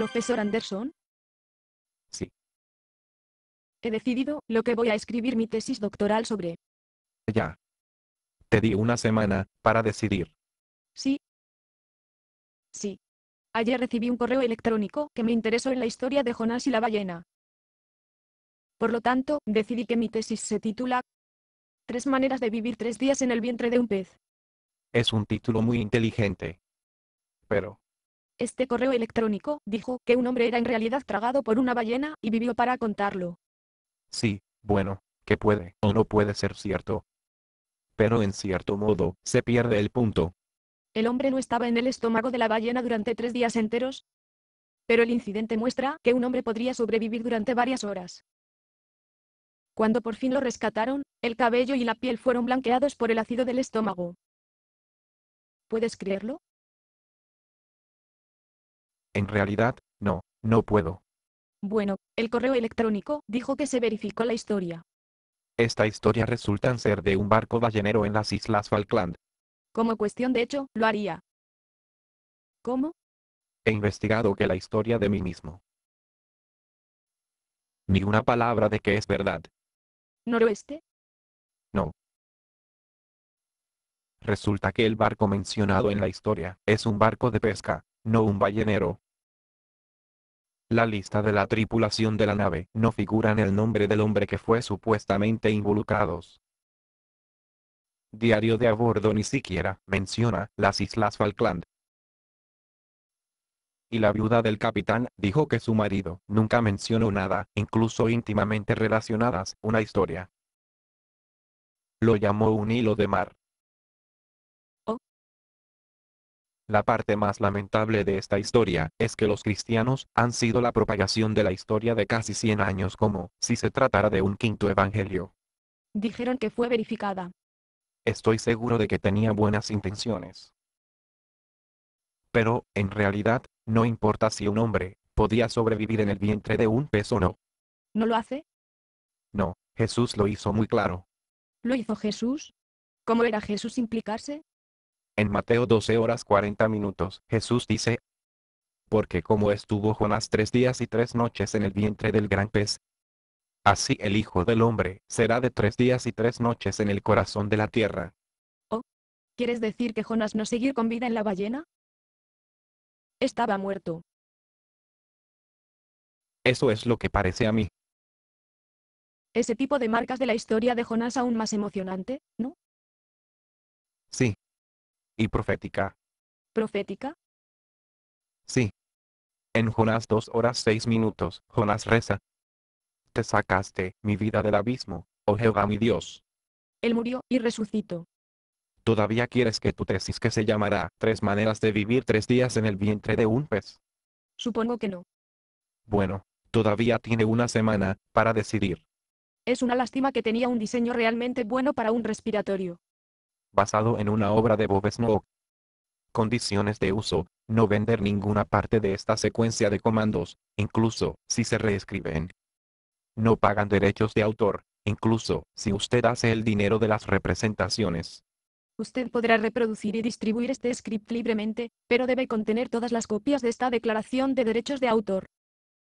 Profesor Anderson, Sí, he decidido lo que voy a escribir mi tesis doctoral sobre. ya. Te di una semana para decidir. Sí. Sí. Ayer recibí un correo electrónico que me interesó en la historia de Jonás y la ballena. Por lo tanto, decidí que mi tesis se titula Tres maneras de vivir tres días en el vientre de un pez. Es un título muy inteligente. Pero, Este correo electrónico dijo que un hombre era en realidad tragado por una ballena y vivió para contarlo. sí, bueno, que puede o no puede ser cierto. Pero en cierto modo, se pierde el punto. El hombre no estaba en el estómago de la ballena durante tres días enteros. Pero el incidente muestra que un hombre podría sobrevivir durante varias horas. Cuando por fin lo rescataron, el cabello y la piel fueron blanqueados por el ácido del estómago. ¿Puedes creerlo? En realidad, no, no puedo. Bueno, el correo electrónico dijo que se verificó la historia. Esta historia resulta ser de un barco ballenero en las Islas Falkland. Como cuestión de hecho, lo haría. ¿Cómo? He investigado que la historia de mí mismo. Ni una palabra de que es verdad. ¿Noroeste? No. Resulta que el barco mencionado en la historia es un barco de pesca, no un ballenero. La lista de la tripulación de la nave no figura en el nombre del hombre que fue supuestamente involucrados. Diario de a bordo ni siquiera menciona las Islas Falkland. Y la viuda del capitán dijo que su marido nunca mencionó nada, incluso íntimamente relacionadas, una historia. Lo llamó un hilo de mar. La parte más lamentable de esta historia es que los cristianos han sido la propagación de la historia de casi 100 años como si se tratara de un quinto evangelio. Dijeron que fue verificada. Estoy seguro de que tenía buenas intenciones. Pero, en realidad, no importa si un hombre podía sobrevivir en el vientre de un pez o no. ¿No lo hace? No, Jesús lo hizo muy claro. ¿Lo hizo Jesús? ¿Cómo era Jesús implicarse? En Mateo 12 horas 40 minutos, Jesús dice, Porque como estuvo Jonás tres días y tres noches en el vientre del gran pez, así el Hijo del Hombre será de tres días y tres noches en el corazón de la tierra. ¿Quieres decir que Jonás no seguir con vida en la ballena? Estaba muerto. Eso es lo que parece a mí. Ese tipo de marcas de la historia de Jonás aún más emocionante, ¿no? Sí. Y profética. Profética. Sí. En Jonás 2 horas 6 minutos, Jonás reza. Te sacaste mi vida del abismo, oh Jehová mi Dios. Él murió y resucitó. ¿Todavía quieres que tu tesis que se llamará Tres maneras de vivir tres días en el vientre de un pez? Supongo que no. Bueno, todavía tiene una semana para decidir. Es una lástima que tenía un diseño realmente bueno para un respiratorio. Basado en una obra de Bob Snow. Condiciones de uso. No vender ninguna parte de esta secuencia de comandos, incluso si se reescriben. No pagan derechos de autor, incluso si usted hace el dinero de las representaciones. Usted podrá reproducir y distribuir este script libremente, pero debe contener todas las copias de esta declaración de derechos de autor.